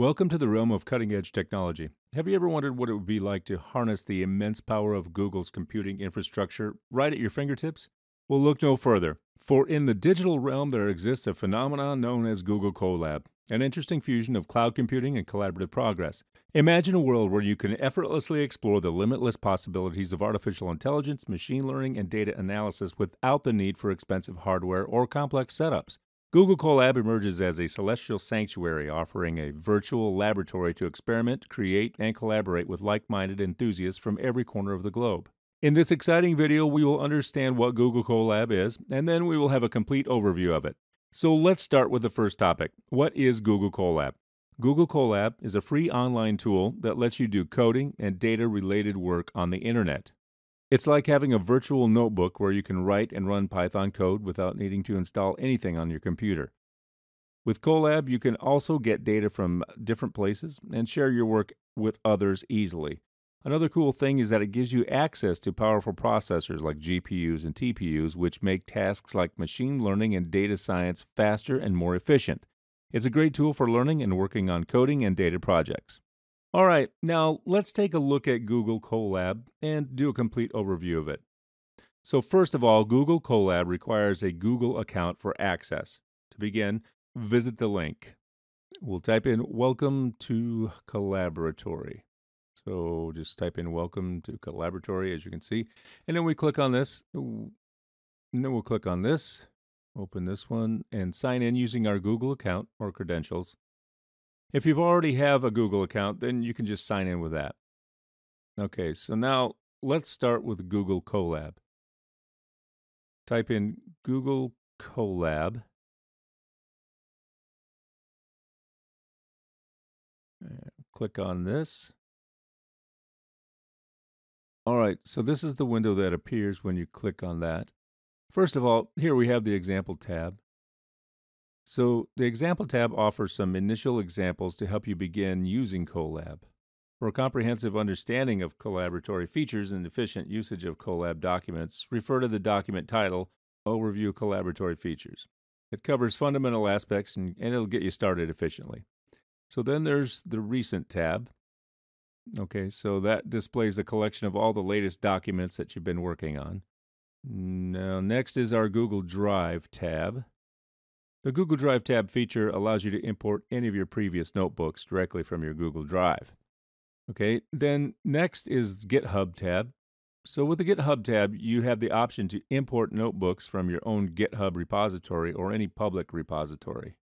Welcome to the realm of cutting edge technology. Have you ever wondered what it would be like to harness the immense power of Google's computing infrastructure right at your fingertips? Well, look no further. For in the digital realm, there exists a phenomenon known as Google Colab, an interesting fusion of cloud computing and collaborative progress. Imagine a world where you can effortlessly explore the limitless possibilities of artificial intelligence, machine learning, and data analysis without the need for expensive hardware or complex setups. Google Colab emerges as a celestial sanctuary offering a virtual laboratory to experiment, create, and collaborate with like minded enthusiasts from every corner of the globe. In this exciting video, we will understand what Google Colab is, and then we will have a complete overview of it. So let's start with the first topic. What is Google Colab? Google Colab is a free online tool that lets you do coding and data related work on the internet. It's like having a virtual notebook where you can write and run Python code without needing to install anything on your computer. With Colab, you can also get data from different places and share your work with others easily. Another cool thing is that it gives you access to powerful processors like GPUs and TPUs, which make tasks like machine learning and data science faster and more efficient. It's a great tool for learning and working on coding and data projects. All right, now let's take a look at Google Colab and do a complete overview of it. So, first of all, Google Colab requires a Google account for access. To begin, visit the link. We'll type in Welcome to Colaboratory. So, just type in Welcome to Colaboratory, as you can see. And then we click on this. And then we'll click on this, open this one, and sign in using our Google account or credentials. If you've already have a Google account, then you can just sign in with that. Okay, so now let's start with Google Colab. Type in Google Colab. Click on this. All right, so this is the window that appears when you click on that. First of all, here we have the example tab. So the example tab offers some initial examples to help you begin using Colab. For a comprehensive understanding of colaboratory features and efficient usage of Colab documents, refer to the document title, Overview Colaboratory Features. It covers fundamental aspects and, and it'll get you started efficiently. So then there's the Recent tab. Okay, so that displays a collection of all the latest documents that you've been working on. Now, next is our Google Drive tab. The Google Drive tab feature allows you to import any of your previous notebooks directly from your Google Drive. Okay, then next is GitHub tab. So with the GitHub tab, you have the option to import notebooks from your own GitHub repository or any public repository.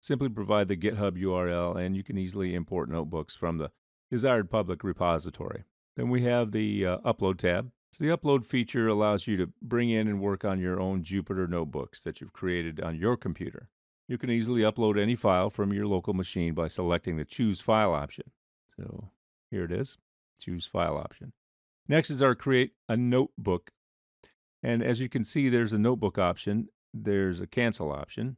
Simply provide the GitHub URL and you can easily import notebooks from the desired public repository. Then we have the uh, Upload tab. So the upload feature allows you to bring in and work on your own Jupyter notebooks that you've created on your computer. You can easily upload any file from your local machine by selecting the Choose File option. So here it is, Choose File option. Next is our Create a Notebook. And as you can see, there's a notebook option, there's a cancel option.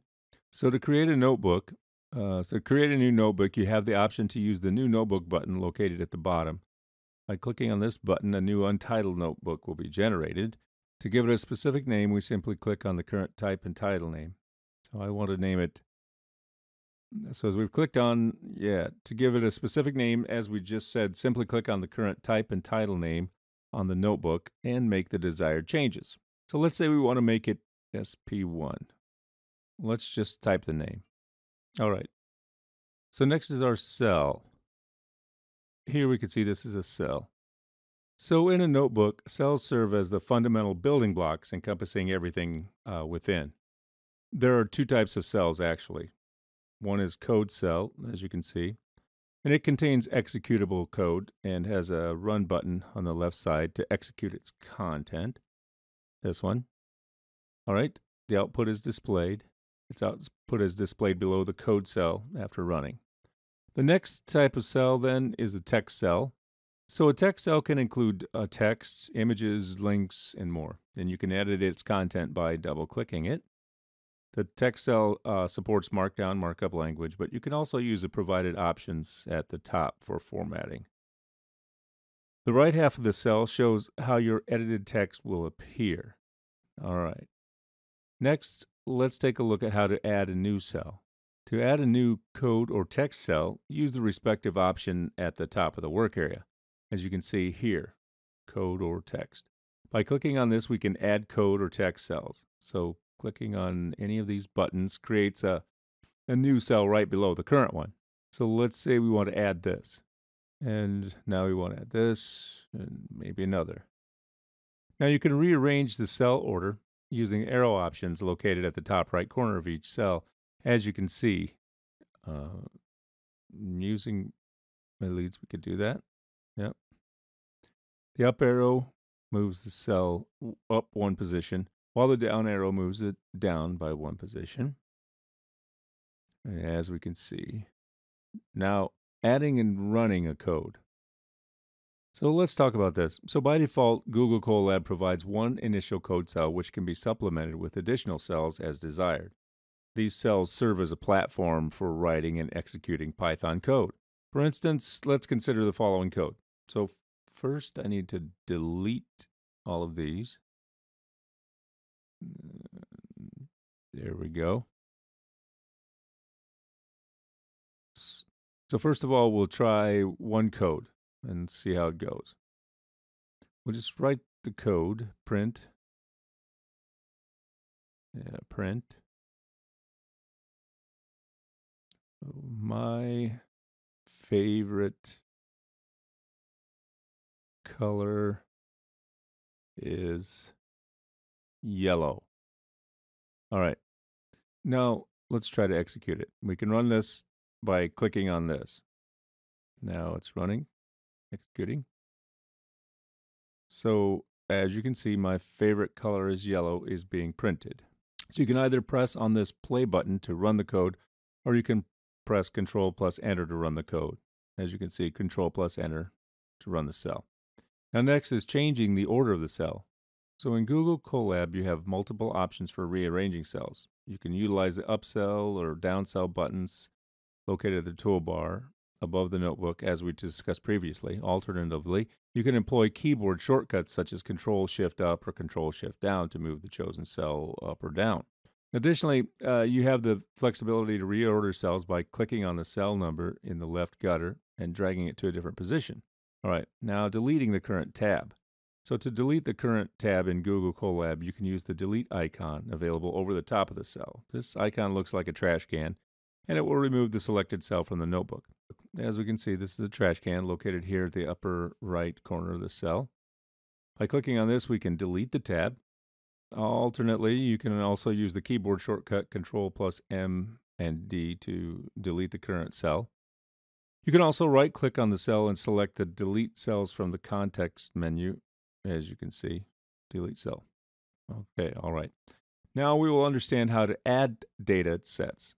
So to create a notebook, uh, so to create a new notebook, you have the option to use the New Notebook button located at the bottom. By clicking on this button, a new untitled notebook will be generated. To give it a specific name, we simply click on the current type and title name. So I want to name it. So as we've clicked on, yeah, to give it a specific name, as we just said, simply click on the current type and title name on the notebook and make the desired changes. So let's say we want to make it SP1. Let's just type the name. All right. So next is our cell. Here we can see this is a cell. So in a notebook, cells serve as the fundamental building blocks encompassing everything uh, within. There are two types of cells actually. One is code cell, as you can see, and it contains executable code and has a run button on the left side to execute its content. This one. All right, the output is displayed. Its output is displayed below the code cell after running. The next type of cell then is a text cell. So a text cell can include uh, text, images, links, and more. And you can edit its content by double clicking it. The text cell uh, supports Markdown markup language, but you can also use the provided options at the top for formatting. The right half of the cell shows how your edited text will appear. All right. Next, let's take a look at how to add a new cell. To add a new code or text cell, use the respective option at the top of the work area, as you can see here, code or text. By clicking on this, we can add code or text cells. So clicking on any of these buttons creates a, a new cell right below the current one. So let's say we want to add this. And now we want to add this and maybe another. Now you can rearrange the cell order using arrow options located at the top right corner of each cell. As you can see, uh, using my leads, we could do that. Yep. The up arrow moves the cell up one position, while the down arrow moves it down by one position. As we can see. Now, adding and running a code. So let's talk about this. So by default, Google Colab provides one initial code cell which can be supplemented with additional cells as desired. These cells serve as a platform for writing and executing Python code. For instance, let's consider the following code. So first I need to delete all of these. Uh, there we go. So first of all, we'll try one code and see how it goes. We'll just write the code, print, yeah, print. My favorite color is yellow. All right. Now let's try to execute it. We can run this by clicking on this. Now it's running executing. So as you can see, my favorite color is yellow is being printed. So you can either press on this play button to run the code, or you can press Control plus Enter to run the code. As you can see, Control plus Enter to run the cell. Now next is changing the order of the cell. So in Google Colab, you have multiple options for rearranging cells. You can utilize the up cell or down cell buttons located at the toolbar, above the notebook as we discussed previously. Alternatively, you can employ keyboard shortcuts such as Control Shift Up or Control Shift Down to move the chosen cell up or down. Additionally, uh, you have the flexibility to reorder cells by clicking on the cell number in the left gutter and dragging it to a different position. All right, now deleting the current tab. So to delete the current tab in Google Colab, you can use the delete icon available over the top of the cell. This icon looks like a trash can, and it will remove the selected cell from the notebook. As we can see, this is a trash can located here at the upper right corner of the cell. By clicking on this, we can delete the tab. Alternately, you can also use the keyboard shortcut Control plus M and D to delete the current cell. You can also right click on the cell and select the delete cells from the context menu, as you can see, delete cell. Okay, all right. Now we will understand how to add data sets.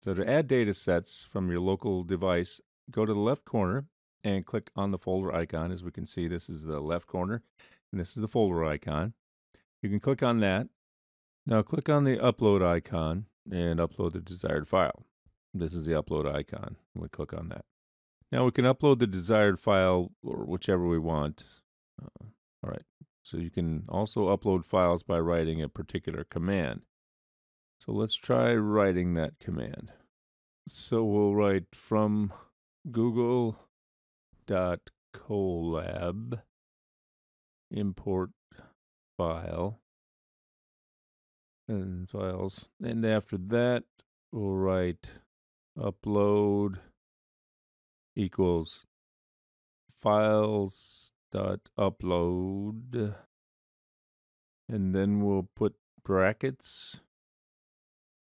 So to add data sets from your local device, go to the left corner and click on the folder icon. As we can see, this is the left corner, and this is the folder icon. You can click on that. Now click on the upload icon and upload the desired file. This is the upload icon. We click on that. Now we can upload the desired file or whichever we want. Uh, all right. So you can also upload files by writing a particular command. So let's try writing that command. So we'll write from Google dot colab import file and files. And after that, we'll write upload equals files dot upload and then we'll put brackets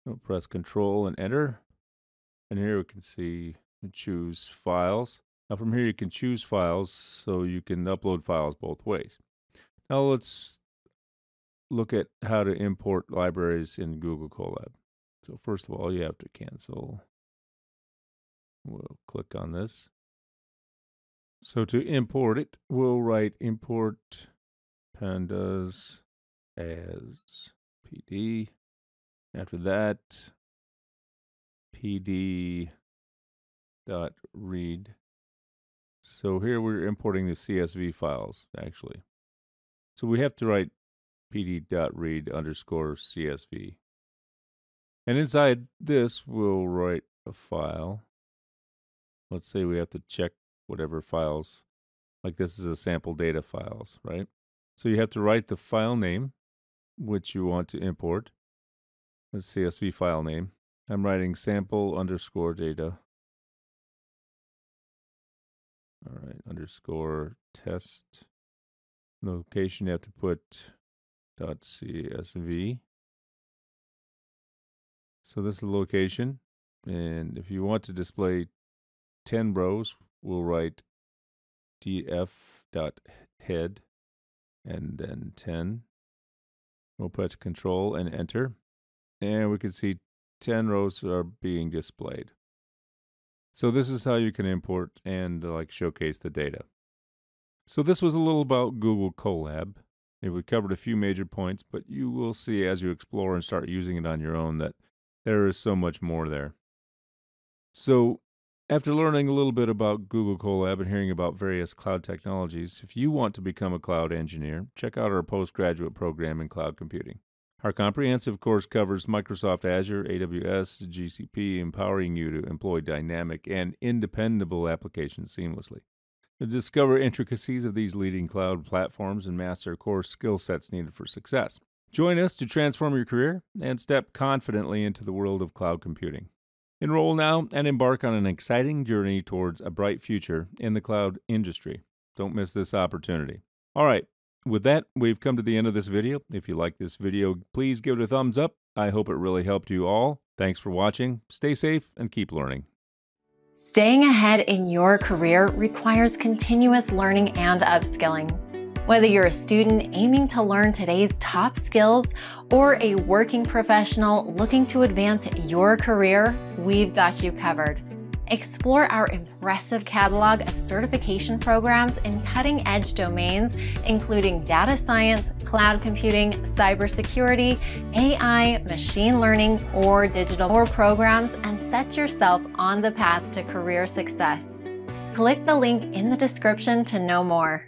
we'll press control and enter and here we can see choose files. Now from here you can choose files so you can upload files both ways. Now let's look at how to import libraries in Google Colab. So first of all, you have to cancel. We'll click on this. So to import it, we'll write import pandas as PD. After that, pd dot read. So here we're importing the CSV files actually. So we have to write pd dot read underscore CSV. And inside this, we'll write a file. Let's say we have to check whatever files, like this is a sample data files, right? So you have to write the file name, which you want to import, a CSV file name. I'm writing sample underscore data. All right, underscore test. Location, you have to put .csv. So this is the location. And if you want to display 10 rows, we'll write df.head and then 10. We'll press control and enter. And we can see 10 rows are being displayed. So this is how you can import and like showcase the data. So this was a little about Google Colab. We covered a few major points, but you will see as you explore and start using it on your own that there is so much more there. So after learning a little bit about Google Colab and hearing about various cloud technologies, if you want to become a cloud engineer, check out our postgraduate program in cloud computing. Our comprehensive course covers Microsoft Azure, AWS, GCP, empowering you to employ dynamic and independable applications seamlessly. To discover intricacies of these leading cloud platforms and master core skill sets needed for success. Join us to transform your career and step confidently into the world of cloud computing. Enroll now and embark on an exciting journey towards a bright future in the cloud industry. Don't miss this opportunity. All right, with that, we've come to the end of this video. If you like this video, please give it a thumbs up. I hope it really helped you all. Thanks for watching. Stay safe and keep learning. Staying ahead in your career requires continuous learning and upskilling. Whether you're a student aiming to learn today's top skills or a working professional looking to advance your career, we've got you covered. Explore our impressive catalog of certification programs in cutting edge domains, including data science, cloud computing, cybersecurity, AI, machine learning, or digital or programs, and set yourself on the path to career success. Click the link in the description to know more.